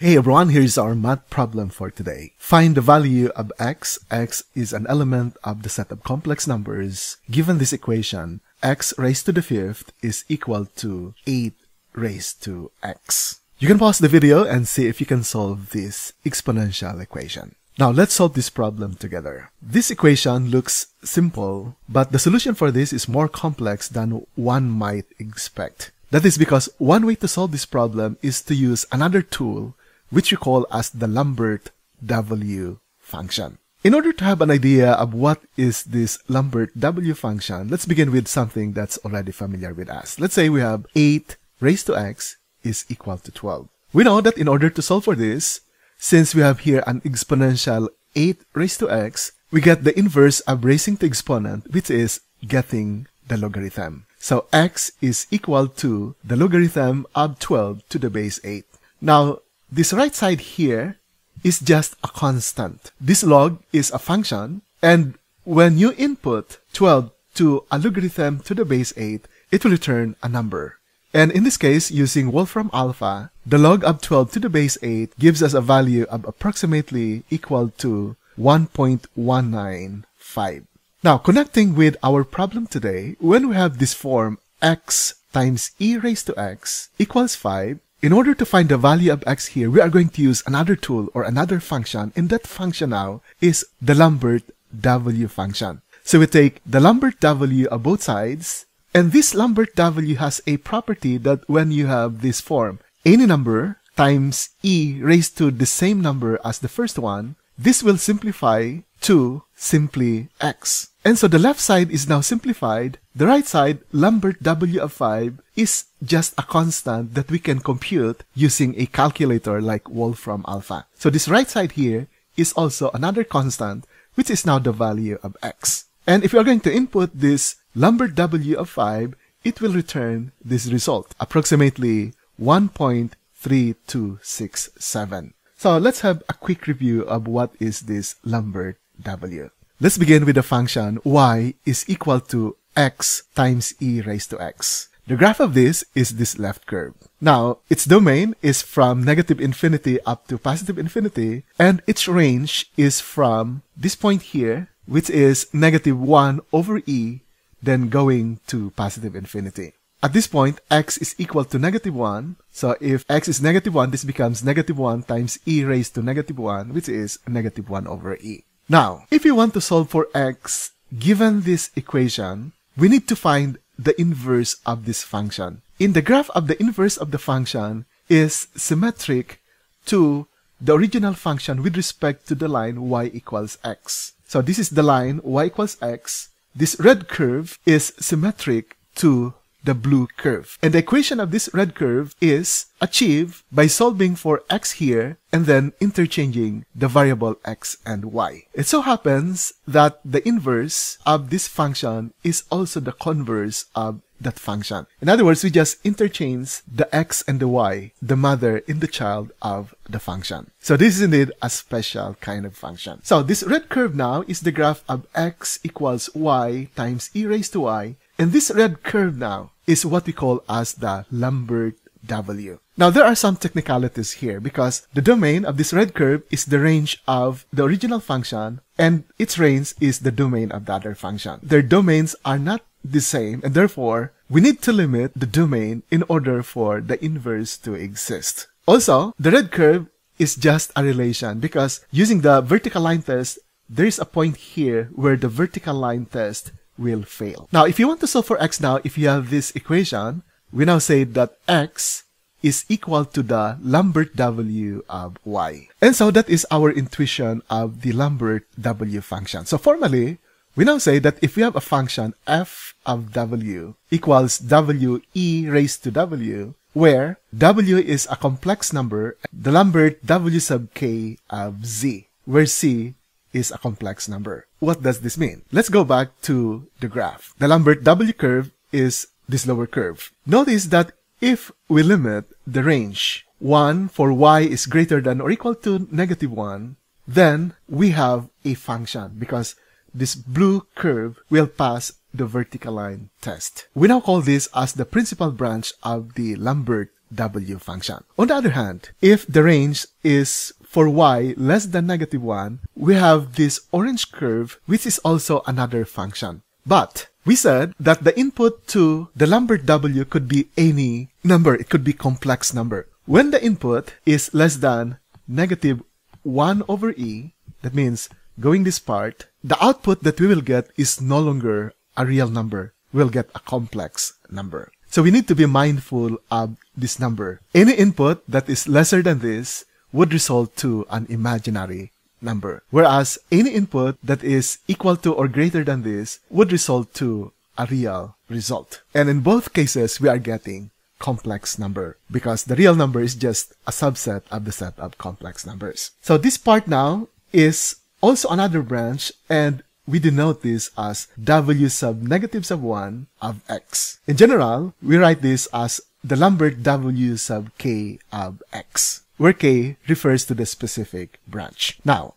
Hey everyone, here's our math problem for today. Find the value of x. x is an element of the set of complex numbers. Given this equation, x raised to the fifth is equal to 8 raised to x. You can pause the video and see if you can solve this exponential equation. Now let's solve this problem together. This equation looks simple, but the solution for this is more complex than one might expect. That is because one way to solve this problem is to use another tool which we call as the Lambert W function. In order to have an idea of what is this Lambert W function, let's begin with something that's already familiar with us. Let's say we have 8 raised to x is equal to 12. We know that in order to solve for this, since we have here an exponential 8 raised to x, we get the inverse of raising to exponent, which is getting the logarithm. So x is equal to the logarithm of 12 to the base 8. Now, this right side here is just a constant. This log is a function, and when you input 12 to a logarithm to the base 8, it will return a number. And in this case, using Wolfram Alpha, the log of 12 to the base 8 gives us a value of approximately equal to 1.195. Now, connecting with our problem today, when we have this form x times e raised to x equals 5, in order to find the value of x here, we are going to use another tool or another function, and that function now is the Lambert W function. So we take the Lambert W of both sides, and this Lambert W has a property that when you have this form, any number times e raised to the same number as the first one, this will simplify to simply x. And so the left side is now simplified. The right side, Lambert W of 5, is just a constant that we can compute using a calculator like Wolfram Alpha. So this right side here is also another constant, which is now the value of x. And if we are going to input this Lambert W of 5, it will return this result, approximately 1.3267. So let's have a quick review of what is this Lambert W. Let's begin with the function y is equal to x times e raised to x. The graph of this is this left curve. Now, its domain is from negative infinity up to positive infinity, and its range is from this point here, which is negative 1 over e, then going to positive infinity. At this point, x is equal to negative 1. So if x is negative 1, this becomes negative 1 times e raised to negative 1, which is negative 1 over e. Now, if you want to solve for x given this equation, we need to find the inverse of this function. In the graph of the inverse of the function is symmetric to the original function with respect to the line y equals x. So this is the line y equals x. This red curve is symmetric to the blue curve. And the equation of this red curve is achieved by solving for x here and then interchanging the variable x and y. It so happens that the inverse of this function is also the converse of that function. In other words, we just interchange the x and the y, the mother and the child of the function. So this is indeed a special kind of function. So this red curve now is the graph of x equals y times e raised to y and this red curve now is what we call as the Lambert W. Now there are some technicalities here because the domain of this red curve is the range of the original function and its range is the domain of the other function. Their domains are not the same and therefore we need to limit the domain in order for the inverse to exist. Also, the red curve is just a relation because using the vertical line test, there is a point here where the vertical line test will fail. Now, if you want to solve for x now, if you have this equation, we now say that x is equal to the Lambert W of y. And so that is our intuition of the Lambert W function. So formally, we now say that if we have a function f of w equals w e raised to w, where w is a complex number, the Lambert w sub k of z, where c is a complex number. What does this mean? Let's go back to the graph. The Lambert W curve is this lower curve. Notice that if we limit the range 1 for y is greater than or equal to negative 1, then we have a function because this blue curve will pass the vertical line test. We now call this as the principal branch of the Lambert w function. On the other hand, if the range is for y less than negative 1, we have this orange curve, which is also another function. But we said that the input to the Lambert W could be any number. It could be complex number. When the input is less than negative 1 over e, that means going this part, the output that we will get is no longer a real number. We'll get a complex number. So we need to be mindful of this number. Any input that is lesser than this would result to an imaginary number. Whereas any input that is equal to or greater than this would result to a real result. And in both cases, we are getting complex number because the real number is just a subset of the set of complex numbers. So this part now is also another branch and we denote this as w sub negative sub 1 of x. In general, we write this as the Lambert w sub k of x, where k refers to the specific branch. Now,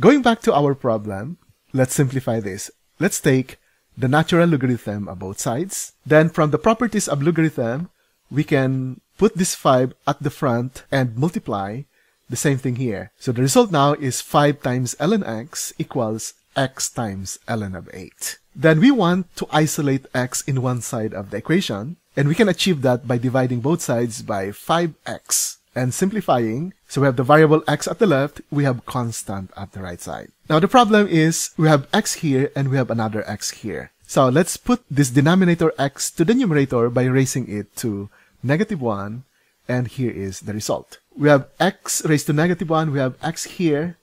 going back to our problem, let's simplify this. Let's take the natural logarithm of both sides. Then from the properties of logarithm, we can put this 5 at the front and multiply the same thing here. So the result now is 5 times ln x equals x times ln of 8. Then we want to isolate x in one side of the equation, and we can achieve that by dividing both sides by 5x and simplifying. So we have the variable x at the left, we have constant at the right side. Now the problem is we have x here and we have another x here. So let's put this denominator x to the numerator by raising it to negative 1, and here is the result. We have x raised to negative 1, we have x here,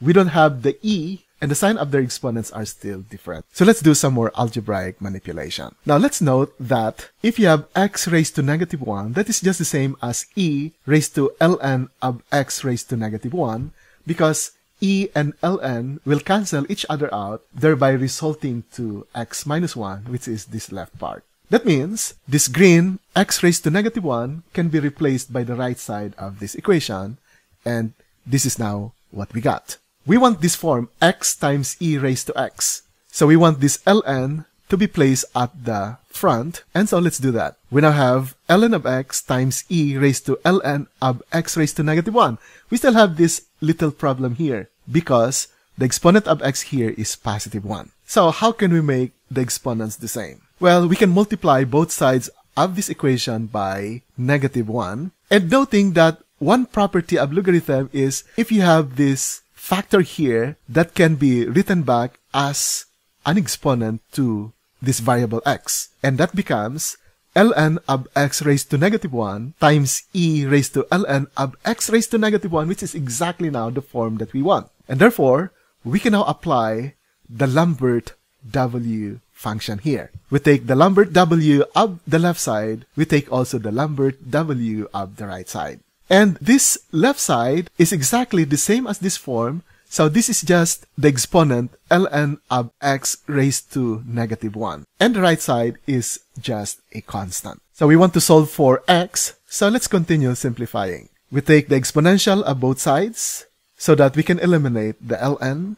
we don't have the e, and the sign of their exponents are still different. So let's do some more algebraic manipulation. Now let's note that if you have x raised to negative 1, that is just the same as e raised to ln of x raised to negative 1 because e and ln will cancel each other out, thereby resulting to x minus 1, which is this left part. That means this green x raised to negative 1 can be replaced by the right side of this equation, and this is now what we got we want this form x times e raised to x. So we want this ln to be placed at the front. And so let's do that. We now have ln of x times e raised to ln of x raised to negative 1. We still have this little problem here because the exponent of x here is positive 1. So how can we make the exponents the same? Well, we can multiply both sides of this equation by negative 1. And noting that one property of logarithm is if you have this factor here that can be written back as an exponent to this variable x. And that becomes ln of x raised to negative 1 times e raised to ln of x raised to negative 1, which is exactly now the form that we want. And therefore, we can now apply the Lambert w function here. We take the Lambert w of the left side, we take also the Lambert w of the right side. And this left side is exactly the same as this form. So this is just the exponent ln of x raised to negative 1. And the right side is just a constant. So we want to solve for x. So let's continue simplifying. We take the exponential of both sides so that we can eliminate the ln.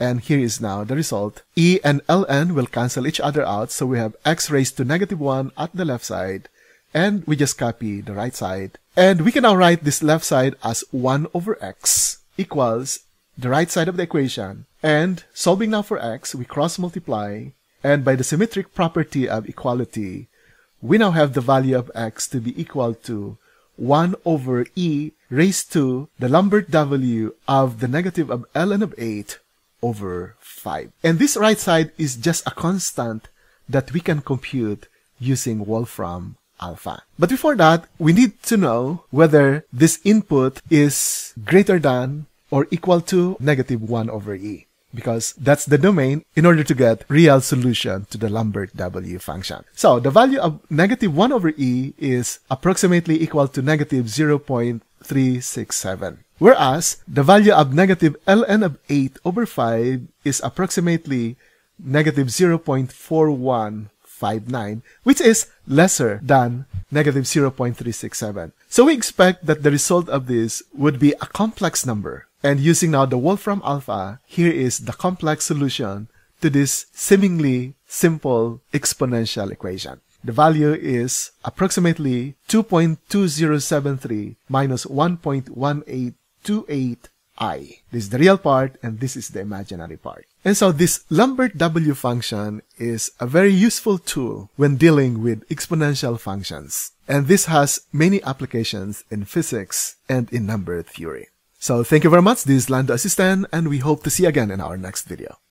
And here is now the result. e and ln will cancel each other out. So we have x raised to negative 1 at the left side. And we just copy the right side and we can now write this left side as 1 over x equals the right side of the equation. And solving now for x, we cross multiply. And by the symmetric property of equality, we now have the value of x to be equal to 1 over e raised to the Lambert w of the negative of ln of 8 over 5. And this right side is just a constant that we can compute using Wolfram alpha. But before that, we need to know whether this input is greater than or equal to negative 1 over e because that's the domain in order to get real solution to the Lambert W function. So the value of negative 1 over e is approximately equal to negative 0.367. Whereas the value of negative ln of 8 over 5 is approximately negative 0.41 0.59, which is lesser than negative 0.367. So we expect that the result of this would be a complex number. And using now the Wolfram alpha, here is the complex solution to this seemingly simple exponential equation. the value is approximately 2.2073 minus 1.1828 i. This is the real part and this is the imaginary part. And so this Lambert W function is a very useful tool when dealing with exponential functions. And this has many applications in physics and in number theory. So thank you very much. This is Rolando Asisten and we hope to see you again in our next video.